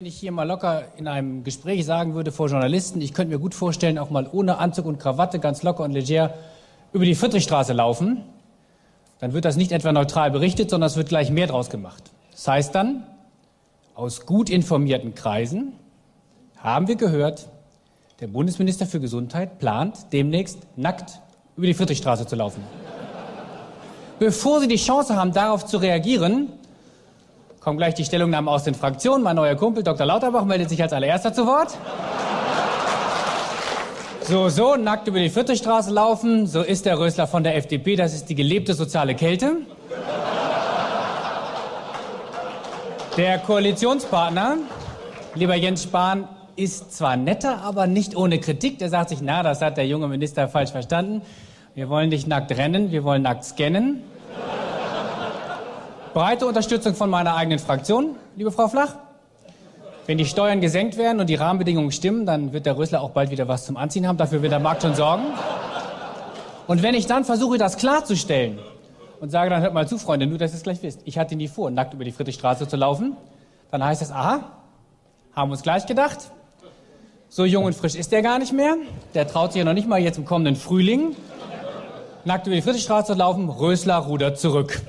Wenn ich hier mal locker in einem Gespräch sagen würde vor Journalisten, ich könnte mir gut vorstellen, auch mal ohne Anzug und Krawatte, ganz locker und leger über die Friedrichstraße laufen, dann wird das nicht etwa neutral berichtet, sondern es wird gleich mehr draus gemacht. Das heißt dann, aus gut informierten Kreisen haben wir gehört, der Bundesminister für Gesundheit plant demnächst nackt über die Friedrichstraße zu laufen. Bevor Sie die Chance haben, darauf zu reagieren, Kommen gleich die Stellungnahmen aus den Fraktionen. Mein neuer Kumpel Dr. Lauterbach meldet sich als allererster zu Wort. So, so, nackt über die vierte Straße laufen, so ist der Rösler von der FDP, das ist die gelebte soziale Kälte. Der Koalitionspartner, lieber Jens Spahn, ist zwar netter, aber nicht ohne Kritik. Der sagt sich, na, das hat der junge Minister falsch verstanden. Wir wollen nicht nackt rennen, wir wollen nackt scannen. Breite Unterstützung von meiner eigenen Fraktion, liebe Frau Flach. Wenn die Steuern gesenkt werden und die Rahmenbedingungen stimmen, dann wird der Rösler auch bald wieder was zum Anziehen haben. Dafür wird der Markt schon sorgen. Und wenn ich dann versuche, das klarzustellen und sage, dann hört mal zu, Freunde, nur dass ihr es gleich wisst, ich hatte nie vor, nackt über die Friedrichstraße zu laufen, dann heißt es, aha, haben uns gleich gedacht. So jung und frisch ist der gar nicht mehr. Der traut sich ja noch nicht mal jetzt im kommenden Frühling nackt über die Friedrichstraße zu laufen. Rösler rudert zurück.